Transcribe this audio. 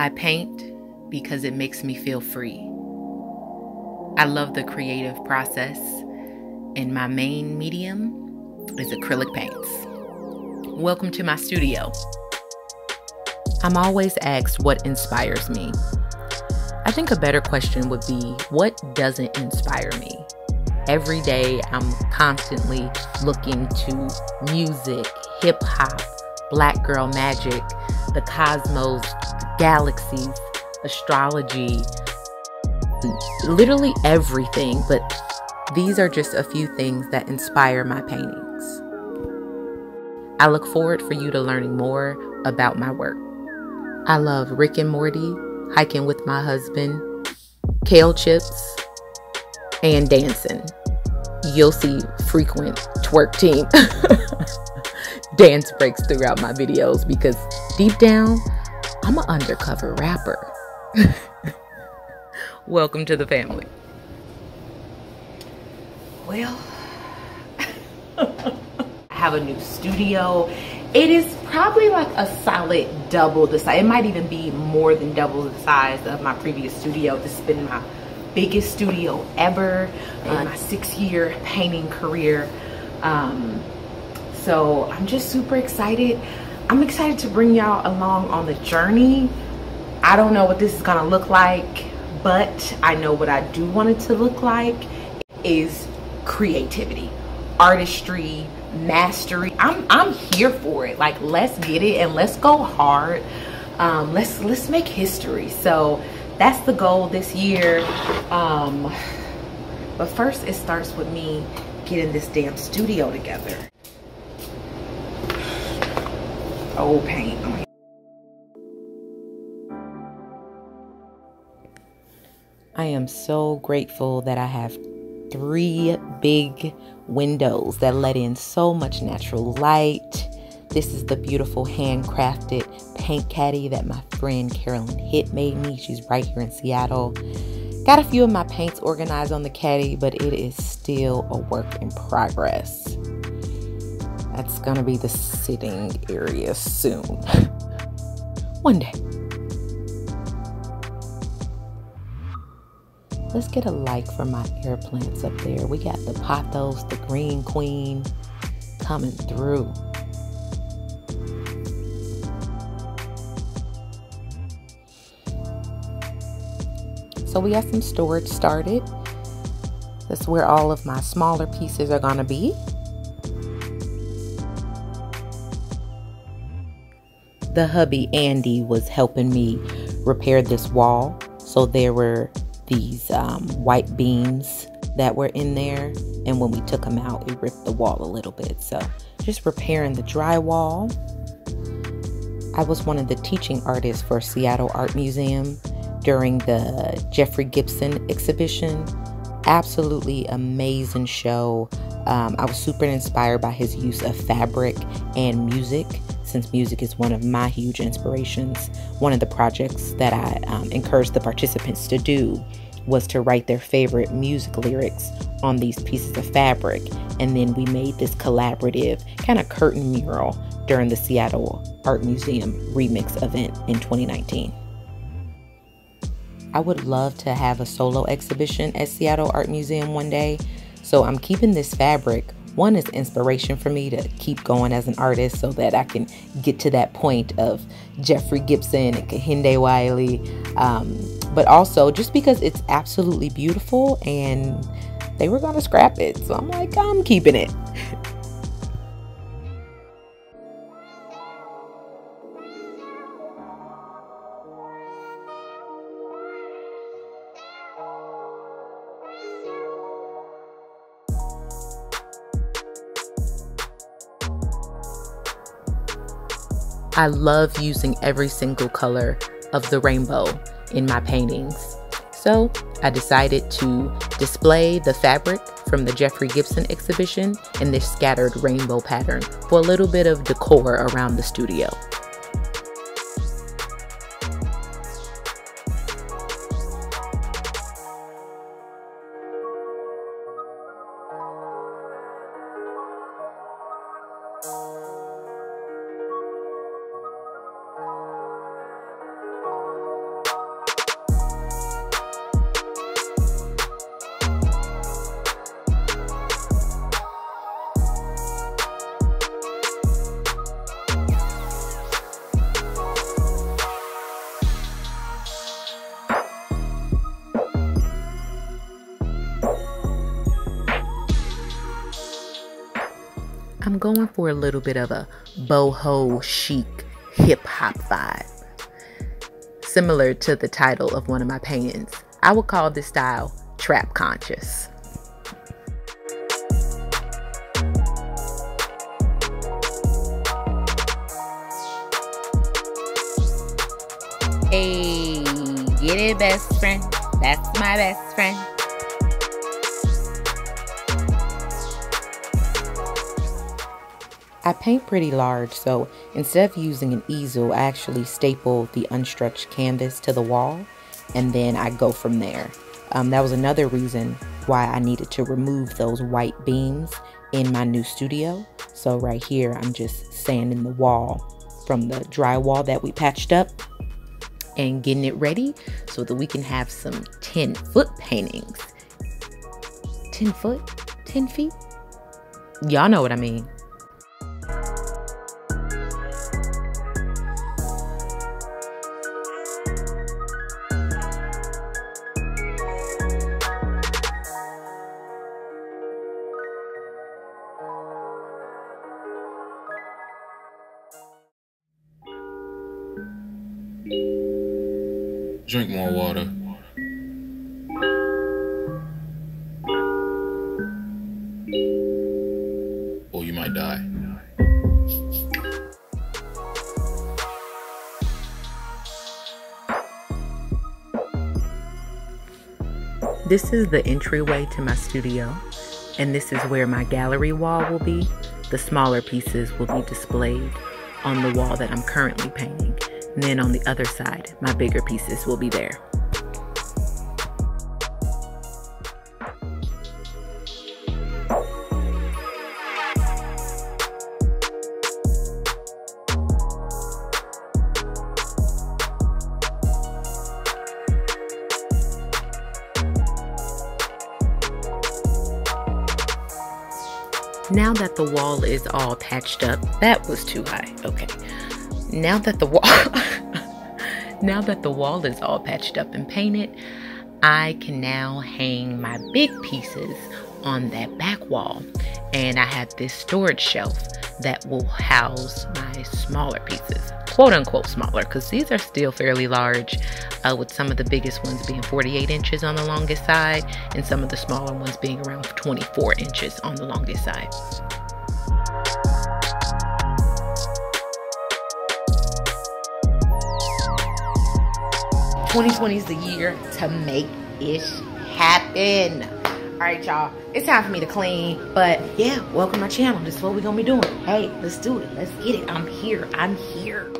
I paint because it makes me feel free. I love the creative process, and my main medium is acrylic paints. Welcome to my studio. I'm always asked what inspires me. I think a better question would be what doesn't inspire me? Every day, I'm constantly looking to music, hip hop, black girl magic, the cosmos, galaxies, astrology, literally everything. But these are just a few things that inspire my paintings. I look forward for you to learning more about my work. I love Rick and Morty, hiking with my husband, kale chips, and dancing. You'll see frequent twerk team dance breaks throughout my videos because deep down, I'm an undercover rapper. Welcome to the family. Well, I have a new studio. It is probably like a solid double the size. It might even be more than double the size of my previous studio. This has been my biggest studio ever in my six year painting career. Um, so I'm just super excited. I'm excited to bring y'all along on the journey. I don't know what this is gonna look like, but I know what I do want it to look like is creativity, artistry, mastery. I'm I'm here for it. Like let's get it and let's go hard. Um, let's let's make history. So that's the goal this year. Um, but first it starts with me getting this damn studio together. Old paint. I am so grateful that I have three big windows that let in so much natural light. This is the beautiful handcrafted paint caddy that my friend Carolyn Hitt made me. She's right here in Seattle. Got a few of my paints organized on the caddy, but it is still a work in progress. That's gonna be the sitting area soon. One day. Let's get a like for my air plants up there. We got the pothos, the green queen coming through. So we got some storage started. That's where all of my smaller pieces are gonna be. The hubby Andy was helping me repair this wall. So there were these um, white beams that were in there. And when we took them out, it ripped the wall a little bit. So just repairing the drywall. I was one of the teaching artists for Seattle Art Museum during the Jeffrey Gibson exhibition. Absolutely amazing show. Um, I was super inspired by his use of fabric and music, since music is one of my huge inspirations. One of the projects that I um, encouraged the participants to do was to write their favorite music lyrics on these pieces of fabric. And then we made this collaborative kind of curtain mural during the Seattle Art Museum remix event in 2019. I would love to have a solo exhibition at Seattle Art Museum one day. So I'm keeping this fabric. One is inspiration for me to keep going as an artist so that I can get to that point of Jeffrey Gibson and Kehinde Wiley. Um, but also just because it's absolutely beautiful and they were going to scrap it. So I'm like, I'm keeping it. I love using every single color of the rainbow in my paintings. So I decided to display the fabric from the Jeffrey Gibson exhibition in this scattered rainbow pattern for a little bit of decor around the studio. I'm going for a little bit of a boho chic hip hop vibe. Similar to the title of one of my paintings, I would call this style trap conscious. Hey, get it, best friend. That's my best friend. I paint pretty large, so instead of using an easel, I actually staple the unstretched canvas to the wall and then I go from there. Um, that was another reason why I needed to remove those white beams in my new studio. So right here, I'm just sanding the wall from the drywall that we patched up and getting it ready so that we can have some 10 foot paintings. 10 foot? 10 feet? Y'all know what I mean. Drink more water. Or you might die. This is the entryway to my studio, and this is where my gallery wall will be. The smaller pieces will be displayed on the wall that I'm currently painting. And then on the other side, my bigger pieces will be there. Now that the wall is all patched up, that was too high. Okay. Now that the wall now that the wall is all patched up and painted, I can now hang my big pieces on that back wall. And I have this storage shelf that will house my smaller pieces, quote unquote smaller, because these are still fairly large, uh, with some of the biggest ones being 48 inches on the longest side, and some of the smaller ones being around 24 inches on the longest side. 2020 is the year to make it happen. All right, y'all. It's time for me to clean. But yeah, welcome to my channel. This is what we're going to be doing. Hey, let's do it. Let's get it. I'm here. I'm here.